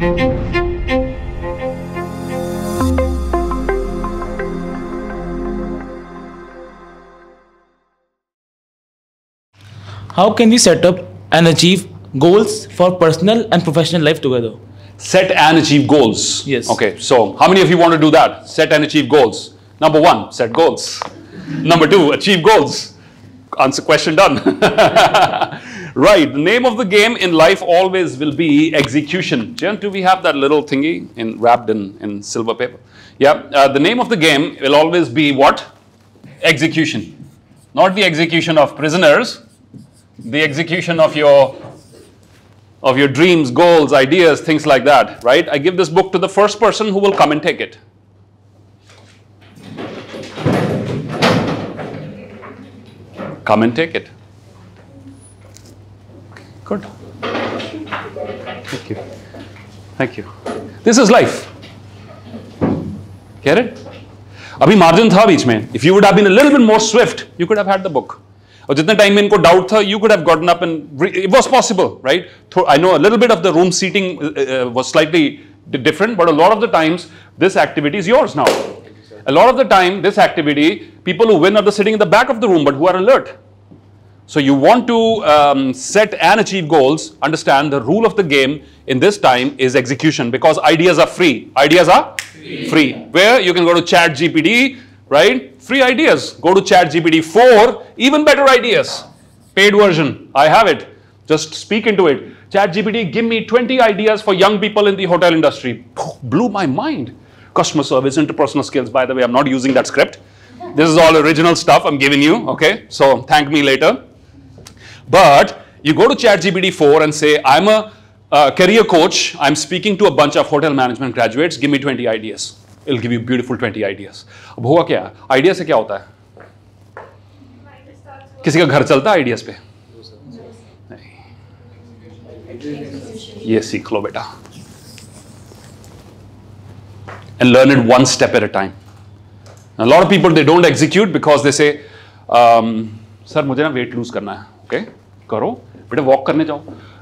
How can we set up and achieve goals for personal and professional life together? Set and achieve goals. Yes. Okay, so how many of you want to do that? Set and achieve goals. Number one, set goals. Number two, achieve goals. Answer question done. right, the name of the game in life always will be execution. Jen, do we have that little thingy in, wrapped in, in silver paper? Yeah, uh, the name of the game will always be what? Execution. Not the execution of prisoners, the execution of your of your dreams, goals, ideas, things like that, right? I give this book to the first person who will come and take it. Come and take it. Good. Thank you. Thank you. This is life. Get it? अभी margin था बीच में if you would have been a little bit more swift you could have had the book और जितने time में इनको doubt था you could have gotten up and it was possible right I know a little bit of the room seating was slightly different but a lot of the times this activity is yours now a lot of the time this activity people who win are the sitting in the back of the room but who are alert so you want to um, set and achieve goals understand the rule of the game in this time is execution because ideas are free ideas are free, free. where you can go to chat gpd right free ideas go to chat gpd 4 even better ideas paid version i have it just speak into it. ChatGPT, give me 20 ideas for young people in the hotel industry. Blew my mind. Customer service, interpersonal skills. By the way, I'm not using that script. This is all original stuff I'm giving you. Okay, so thank me later. But you go to ChatGPT 4 and say, I'm a uh, career coach. I'm speaking to a bunch of hotel management graduates. Give me 20 ideas. It'll give you beautiful 20 ideas. अब हुआ क्या idea से क्या होता है किसी का घर चलता है आइडियाज पे ये सीख लो बेटा and learn it one step at a time. A lot of people they don't execute because they say, um, sir मुझे ना वेट लूज करना है ओके okay? करो बेटा वॉक करने जाओ।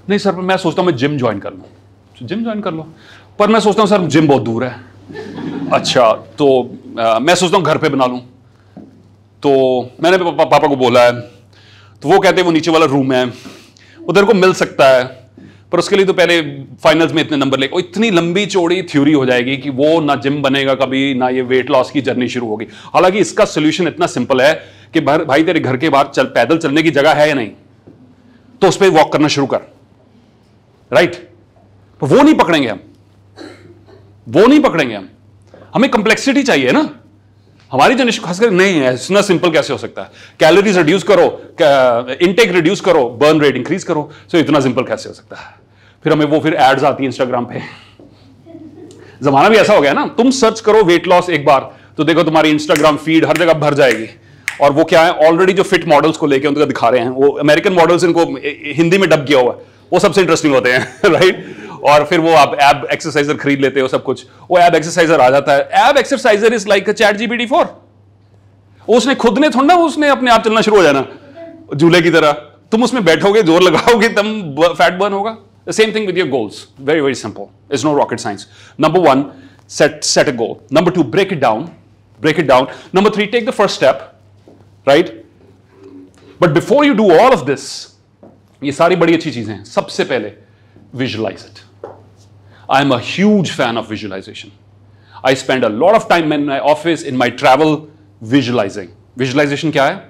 नहीं सर मैं सोचता हूँ मैं जिम ज्वाइन कर लूँ। जिम ज्वाइन कर लो। पर मैं सोचता हूँ सर जिम बहुत दूर है। अच्छा तो आ, मैं सोचता हूँ घर पे बना लूँ। तो मैंने पा, पापा को बोला है। तो वो कहते हैं वो नीचे वाला रूम है। उधर को मिल सकता है। पर उसके लिए तो पहले फाइनल्स में इतने नंबर ले। इतनी लंबी चौड़ी थ्योरी हो जाएगी कि वो ना जिम बनेगा कभी ना ये वेट लॉस की जर्नी शुरू होगी। हालाँकि इसका सोल्यूशन इतना सिंपल है कि भाई तेरे घर के बाहर चल पैदल चलने की जगह है या नहीं? तो उस पर वॉक करना शुरू कर। राइट तो वो नहीं पकड़ेंगे हम। वो नहीं पकड़ेंगे हम। हमें कंप्लेक्सिटी चाहिए ना। हमारी जनरेशन खासकर नहीं है इतना सिंपल कैसे हो सकता है? कैलोरीज रिड्यूस करो इनटेक रिड्यूस करो बर्न रेट इंक्रीज करो। सो इतना सिंपल कैसे हो सकता है? फिर हमें वो फिर एड्स आती है इंस्टाग्राम पे। जमाना भी ऐसा हो गया ना। तुम सर्च करो वेट लॉस एक बार तो देखो तुम्हारी इंस्टाग्राम फ़ीड हर जगह भर जाएगी। और वो क्या है ऑलरेडी जो फिट मॉडल्स को लेके उनको दिखा रहे हैं वो अमेरिकन मॉडल्स इनको हिंदी में डब किया हुआ है वो सबसे इंटरेस्टिंग होते हैं राइट और फिर वो आप एब एक्सरसाइजर खरीद लेते हो सब कुछ वो एब एक्सरसाइजर आ जाता है एब exerciser is like chat GPT four उसने खुद ने थोड़ा उसने अपने आप चलना शुरू हो जाना झूले की तरह तुम उसमें बैठोगे ज़ोर लगाओगे तब फैट बर्न होगा same thing with your goals. Very, very simple. It's no rocket science. Number one, set, set a goal. Number two, break it down. Break it down. Number three, take the first step. Right? But before you do all of this, ये सारी बड़ी अच्छी चीज़ें हैं सबसे पहले visualize it. I am a huge fan of visualization. I spend a lot of time in my office, in my travel, visualizing. Visualization क्या है?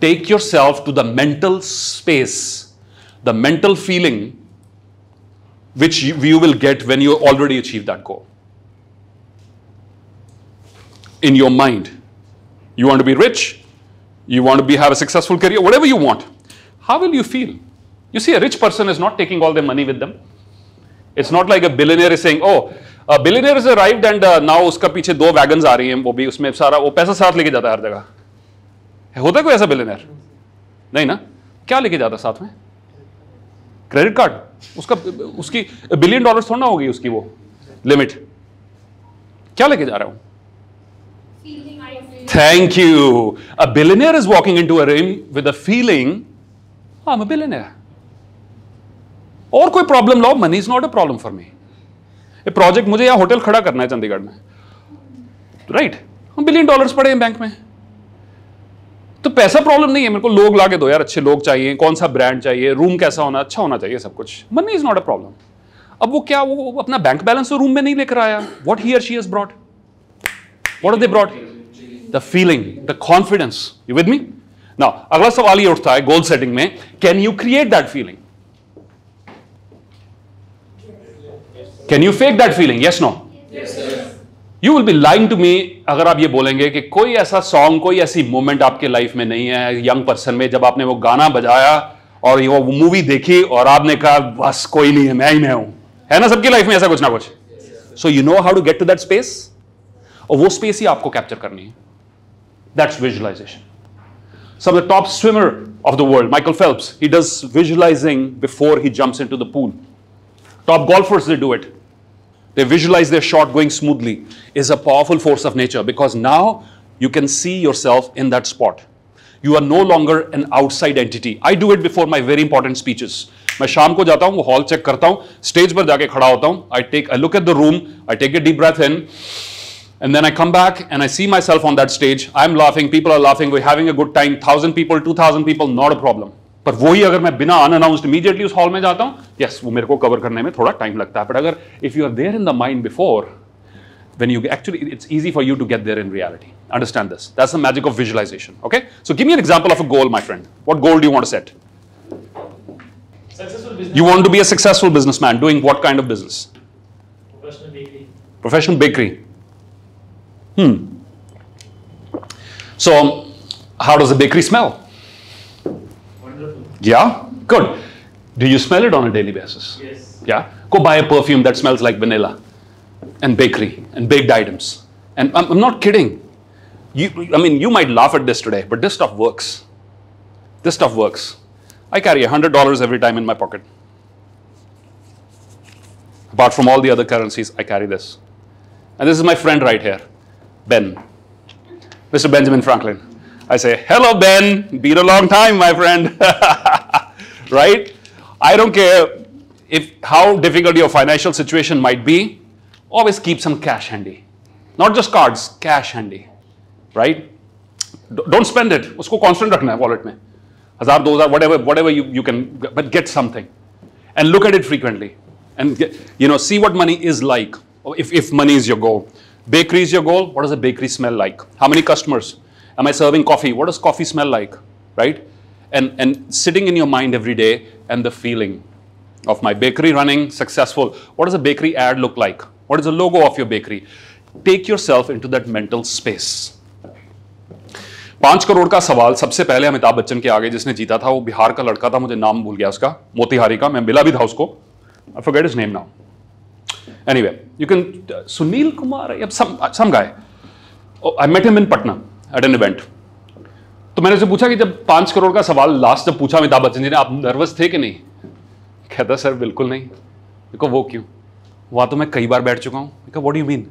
Take yourself to the mental space the mental feeling which you, you, will get when you already achieve that goal. In your mind, you want to be rich, you want to be have a successful career, whatever you want. How will you feel? You see, a rich person is not taking all their money with them. It's not like a billionaire is saying, "Oh, a billionaire has arrived and uh, now उसका पीछे दो wagons आ रही हैं वो भी उसमें सारा वो पैसा साथ लेके जाता है हर जगह होता है कोई ऐसा बिलियनर नहीं ना क्या लेके जाता साथ में क्रेडिट कार्ड उसका उसकी बिलियन डॉलर थोड़ा ना होगी उसकी वो लिमिट क्या लेके जा रहा हूँ you a billionaire is walking into a room with a feeling I am a और कोई problem low money is not a problem for me ये प्रोजेक्ट मुझे यहाँ होटल खड़ा करना है चंडीगढ़ में। राइट हम बिलियन डॉलर्स पड़े हैं बैंक में। तो पैसा प्रॉब्लम नहीं है, मेरे को लोग ला के दो यार, अच्छे लोग चाहिए, कौन सा ब्रांड चाहिए रूम कैसा होना अच्छा होना चाहिए सब कुछ। Money is not a problem अब वो क्या, वो अपना बैंक बैलेंस रूम में नहीं लेकर आया। What he she has brought what are they brought the feeling the confidence you with me ना अगला सवाल ये उठता है गोल सेटिंग में can you create that feeling can you fake that feeling yes no you will be lying to me अगर आप ये बोलेंगे कि कोई ऐसा सॉन्ग कोई ऐसी मोमेंट आपके लाइफ में नहीं है यंग पर्सन में जब आपने वो गाना बजाया और वो मूवी देखी और आपने कहा बस कोई नहीं है मैं ही मैं हूँ। है ना सबकी लाइफ में ऐसा कुछ ना कुछ? So you know how to get to that space और वो स्पेस ही आपको कैप्चर करनी है। That's visualization some of the top swimmer of the world, Michael Phelps, he does visualizing before he jumps into the pool. Top golfers, they do it. They visualize their shot going smoothly. Is a powerful force of nature because now you can see yourself in that spot. You are no longer an outside entity. I do it before my very important speeches. मैं शाम को जाता हूं वो hall check करता हूं stage पर जाके खड़ा होता हूं I take I look at the room I take a deep breath in And then I come back and I see myself on that stage. I'm laughing, people are laughing, we're having a good time. Thousand people, two thousand people, not a problem. पर वही अगर मैं बिना unannounced immediately उस hall में जाता हूं yes वो मेरे को कवर करने में थोड़ा टाइम लगता है बट अगर if you are there in the mind before when you actually it's easy for you to get there in reality understand this that's the magic of visualization okay so give me an example of a goal my friend what goal do you want to set Successful business. you want to be a successful businessman doing what kind of business Professional bakery. professional bakery. Hmm. So, how does the bakery smell? Wonderful. Yeah? Good. Do you smell it on a daily basis? Yes. Yeah? Go buy a perfume that smells like vanilla and bakery and baked items. And I'm, I'm not kidding. You, I mean, you might laugh at this today, but this stuff works. This stuff works. I carry $100 every time in my pocket. Apart from all the other currencies, I carry this. And this is my friend right here, Ben. Mr. Benjamin Franklin. I say, hello, Ben. Been a long time, my friend. right? I don't care if how difficult your financial situation might be, always keep some cash handy. Not just cards, cash handy. Right? D- Don't spend it. उसको constant रखना है wallet में. हजार दो हजार whatever whatever you, you can but get something and look at it frequently and get, you know see what money is like if, if money is your goal bakery is your goal what does a bakery smell like how many customers am i serving coffee what does coffee smell like right and and sitting in your mind every day and the feeling of my bakery running successful what does a bakery ad look like what is the logo of your bakery take yourself into that mental space पांच करोड़ का सवाल सबसे पहले अमिताभ बच्चन के आगे जिसने जीता था वो बिहार का लड़का था मुझे नाम भूल गया उसका मोतिहारी का मैं मिला भी था उसको I forget his name now anyway you can Sunil Kumar या some some guy I met him in Patna at an event तो मैंने उसे पूछा कि जब पाँच करोड़ का सवाल लास्ट जब पूछा अमिताभ बच्चन जी ने, आप नर्वस थे कि नहीं? कहता सर, बिल्कुल नहीं। देखो वो क्यों? वहाँ तो मैं कई बार बैठ चुका हूँ। व्हाट यू मीन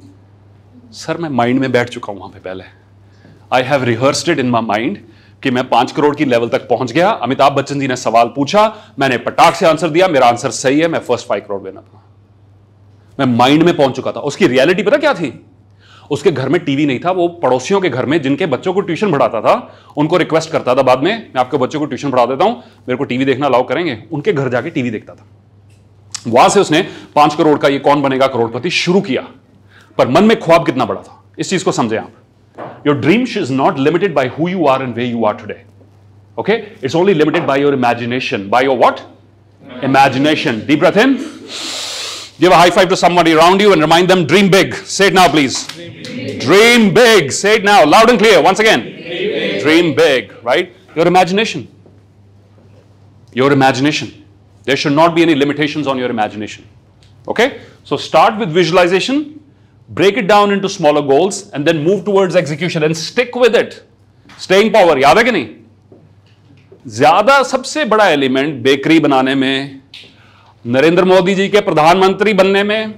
सर, मैं माइंड में बैठ चुका हूँ वहाँ पे पहले। I have rehearsed in my mind कि मैं पाँच करोड़ की लेवल तक पहुँच गया। अमिताभ बच्चन जी ने सवाल पूछा, मैंने पटाख से आंसर दिया, मेरा आंसर सही है, मैं फ़र्स्ट फाइव करोड़ लेना था। मैं माइंड में पहुँच चुका था उसकी रियलिटी पता क्या थी उसके घर में टीवी नहीं था, वो पड़ोसियों के घर में जिनके बच्चों को ट्यूशन पढ़ाता था, उनको रिक्वेस्ट करता था बाद में, मैं आपके बच्चों को ट्यूशन पढ़ा देता हूँ, मेरे को टीवी देखना अलाउ करेंगे उनके घर जाके टीवी देखता था वहाँ से उसने पाँच करोड़ का ये कौन बनेगा करोड़पति शुरू किया पर मन में ख्वाब कितना बड़ा था इस चीज़ को समझे आप your dream is not limited by who are and where you are today. Okay? It's only limited by your imagination. By your what? Imagination. Deep breath in. Give a high five to somebody around you and remind them dream big. Say it now, please. Dream big. Say it now, loud and clear. Once again. Dream big, right? Your imagination. Your imagination. There should not be any limitations on your imagination. Okay? So start with visualization break it down into smaller goals and then move towards execution and stick with it staying power याद है कि नहीं ज्यादा सबसे बड़ा element bakery बनाने में नरेंद्र मोदी जी के प्रधानमंत्री बनने में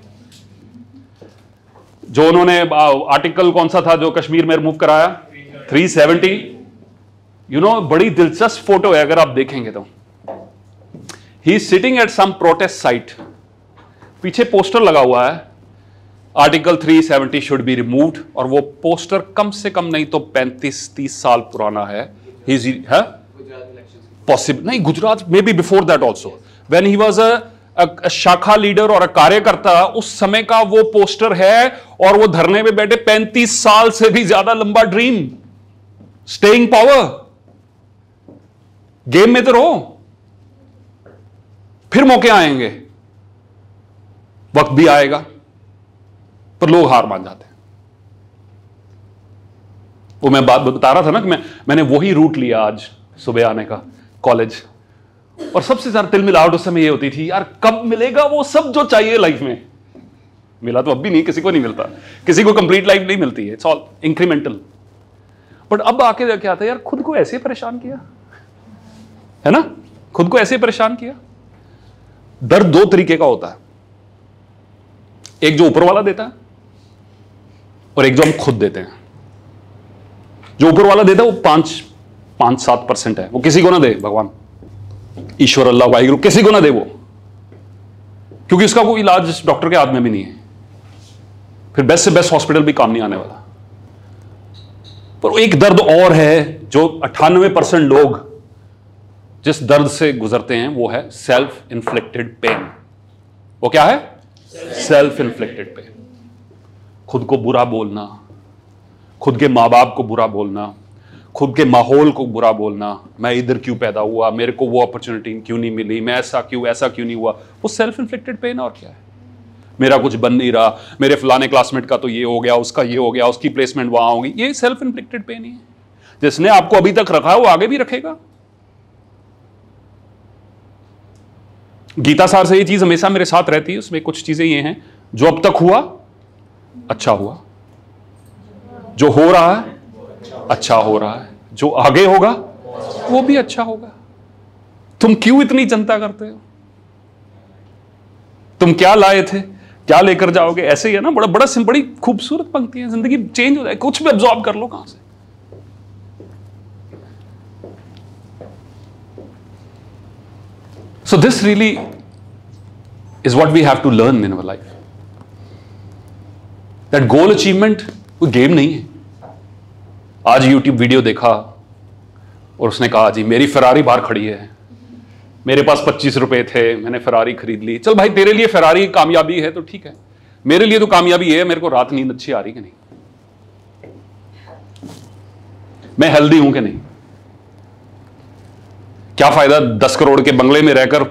जो उन्होंने आर्टिकल कौन सा था जो कश्मीर में रिमूव कराया? 370 यू नो बड़ी दिलचस्प फ़ोटो है अगर आप देखेंगे तो। He sitting at some protest site पीछे पोस्टर लगा हुआ है। आर्टिकल 370 शुड बी रिमूव्ड और वो पोस्टर कम से कम नहीं तो 35 30 साल पुराना है। है? पॉसिबल नहीं Gujarat may be before that also when he was a shakha leader और अ कार्यकर्ता, उस समय का वो पोस्टर है और वो धरने में बैठे 35 साल से भी ज़्यादा लंबा ड्रीम स्टेइंग पावर गेम में तो रहो। फिर मौके आएँगे। वक्त भी आएगा, पर लोग हार मान जाते हैं। वो मैं बात बता रहा था ना कि मैं, मैंने वही रूट लिया आज सुबह आने का कॉलेज और सबसे ज़्यादा तिल मिलावट उस समय ये होती थी, यार, कब मिलेगा वो सब जो चाहिए लाइफ में? मिला तो अब भी नहीं, किसी को नहीं मिलता। किसी को कंप्लीट लाइफ नहीं मिलती है इट्स ऑल इंक्रीमेंटल बट अब आके क्या आता है, यार, खुद को ऐसे परेशान किया? है ना? खुद को ऐसे परेशान किया। दर्द दो तरीके का होता है। एक जो ऊपर वाला देता है और एक जो हम खुद देते हैं। जो ऊपर वाला देता है, वो पाँच पाँच सात परसेंट है। वो किसी को ना दे, भगवान। ईश्वर अल्लाह वाहिगुरु, किसी को ना दे वो। क्योंकि उसका कोई इलाज डॉक्टर के हाथ में भी नहीं है। फिर बेस्ट से बेस्ट हॉस्पिटल भी काम नहीं आने वाला। पर एक दर्द और है जो अट्ठानवे परसेंट लोग जिस दर्द से गुजरते हैं, वो है सेल्फ इन्फ्लिक्टेड पेन वो क्या है? सेल्फ इन्फ्लिक्टेड पेन खुद को बुरा बोलना, खुद के माँ बाप को बुरा बोलना खुद के माहौल को बुरा बोलना, मैं इधर क्यों पैदा हुआ, मेरे को वो अपॉर्चुनिटी क्यों नहीं मिली, मैं ऐसा क्यों ऐसा क्यों नहीं हुआ? वो सेल्फ इन्फ्लिक्टेड पेन और क्या है? मेरा कुछ बन नहीं रहा, मेरे फलाने क्लासमेट का तो ये हो गया, उसका ये हो गया, उसकी प्लेसमेंट वहाँ होगी, ये सेल्फ इन्फ्लिक्टेड पेन ही है। जिसने आपको अभी तक रखा है, वो आगे भी रखेगा। गीता सार से ये चीज़ हमेशा मेरे साथ रहती है, उसमें कुछ चीज़ें ये हैं, जो अब तक हुआ अच्छा हुआ। जो हो रहा है अच्छा हो रहा है। जो आगे होगा वो भी अच्छा होगा। तुम क्यों इतनी चिंता करते हो? तुम क्या लाए थे? क्या लेकर जाओगे? ऐसे ही है ना बड़ा बड़ा बड़ी खूबसूरत पंक्ति है। ज़िंदगी चेंज हो जाए। कुछ भी अब्जॉर्ब कर लो कहाँ से? So, this really is what we have to learn in our life. That goal achievement कोई गेम नहीं है। आज यूट्यूब वीडियो देखा और उसने कहा, जी, मेरी फरारी बाहर खड़ी है। मेरे पास पच्चीस रुपए थे, मैंने फरारी खरीद ली। चल भाई, तेरे लिए फरारी कामयाबी है तो ठीक है। मेरे लिए तो कामयाबी है, मेरे को रात नींद अच्छी आ रही कि नहीं? मैं हेल्दी हूँ कि नहीं? क्या फ़ायदा दस करोड़ के बंगले में रहकर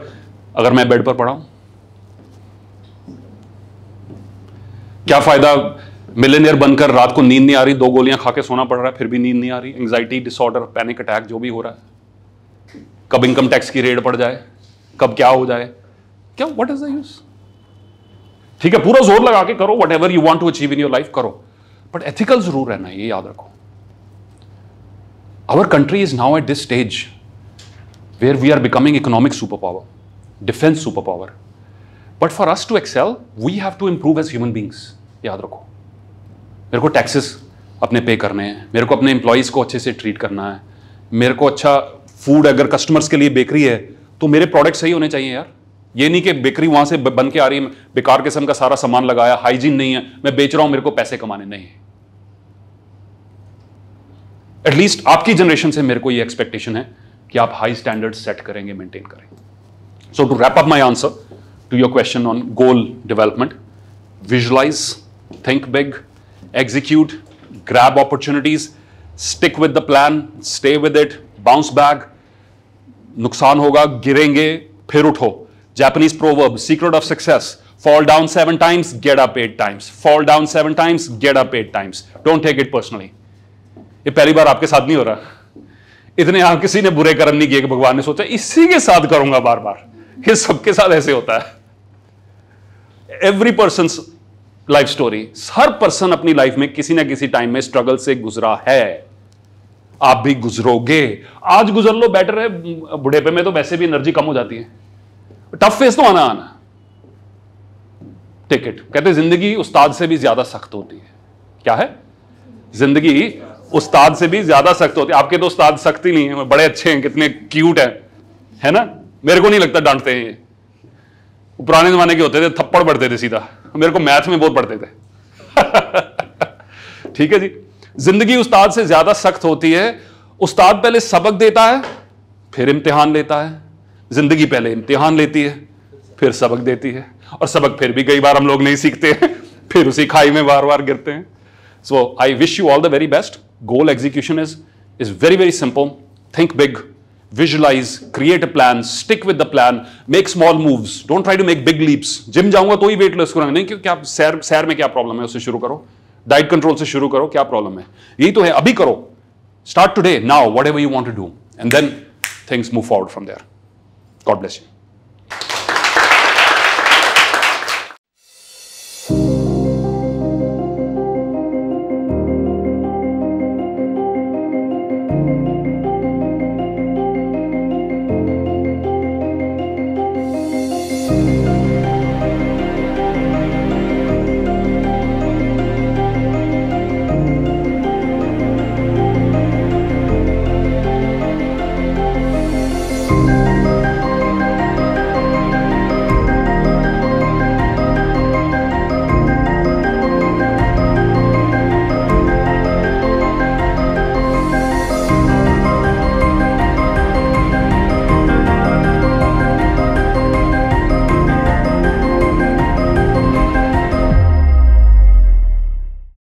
अगर मैं बेड पर पड़ा हूँ? क्या फ़ायदा मिलेनियर बनकर रात को नींद नहीं आ रही, दो गोलियाँ खा के सोना पड़ रहा है, फिर भी नींद नहीं आ रही एंग्जाइटी डिसऑर्डर पैनिक अटैक जो भी हो रहा है। कब इनकम टैक्स की रेड पड़ जाए, कब क्या हो जाए, क्या व्हाट इज़ द यूज़ ठीक है, पूरा ज़ोर लगा के करो whatever you want to achieve in your life करो। बट एथिकल ज़रूर रहना ये याद रखो। Our country is now at this stage where we are becoming economic super power defence super power but for us to excel we have to improve as human beings याद रखो। मेरे को taxes अपने पे करने हैं। मेरे को अपने एम्प्लॉयज़ को अच्छे से ट्रीट करना है। मेरे को अच्छा फ़ूड अगर कस्टमर्स के लिए बेकरी है तो मेरे प्रोडक्ट सही होने चाहिए यार। ये नहीं कि बेकरी वहाँ से बन के आ रही है, बेकार किस्म का सारा सामान लगाया हाइजीन नहीं है, मैं बेच रहा हूँ, मेरे को पैसे कमाने नहीं। एटलीस्ट आपकी जनरेशन से मेरे को ये एक्सपेक्टेशन है कि आप हाई स्टैंडर्ड सेट करेंगे मेंटेन करेंगे। So to wrap up my answer to your question on goal development visualise think big execute grab opportunities stick with the plan stay with it bounce back नुकसान होगा, गिरेंगे, फिर उठो। Japanese proverb secret of success fall down seven times, get up eight times. Fall down seven times, get up eight times. Don't take it personally. ये पहली बार आपके साथ नहीं हो रहा। इतने आप किसी ने बुरे कर्म नहीं किए कि भगवान ने सोचा, इसी के साथ करूँगा बार बार ये सबके साथ ऐसे होता है। एवरी पर्सन लाइफ स्टोरी हर पर्सन अपनी लाइफ में किसी ना किसी टाइम में स्ट्रगल से गुजरा है। आप भी गुजरोगे। आज गुजर लो बेटर है। बुढ़ेपे में तो वैसे भी एनर्जी कम हो जाती है। टफ फेस तो आना आना। टिकट कहते ज़िंदगी उस्ताद से भी ज़्यादा सख्त होती है। क्या है? ज़िंदगी उस्ताद से भी ज़्यादा सख्त होती है। आपके तो उस्ताद सख्त ही नहीं है। बड़े अच्छे हैं, कितने क्यूट हैं। है ना? मेरे को नहीं लगता डांटते हैं ये। पुराने जमाने के होते थे, थप्पड़ पढ़ते थे सीधा। मेरे को मैथ में बहुत पढ़ते थे। ठीक है जी। ज़िंदगी उस्ताद से ज़्यादा सख्त होती है। उस्ताद पहले सबक देता है, फिर इम्तिहान लेता है। ज़िंदगी पहले इम्तिहान लेती है, फिर सबक देती है। और सबक फिर भी कई बार हम लोग नहीं सीखते हैं, फिर उसी खाई में बार बार गिरते हैं। So I wish you all the very best goal execution is is very very simple think big visualize, create a plan, stick with the plan, make small moves. Don't try to make big leaps. Gym जाऊँगा तो ही weight loss करूँगा। नहीं, क्यों? क्या सैर सैर में क्या प्रॉब्लम है? उससे शुरू करो। डाइट कंट्रोल से शुरू करो। क्या प्रॉब्लम है? यही तो है। अभी करो। Start today now whatever you want to do and then things move forward from there God bless you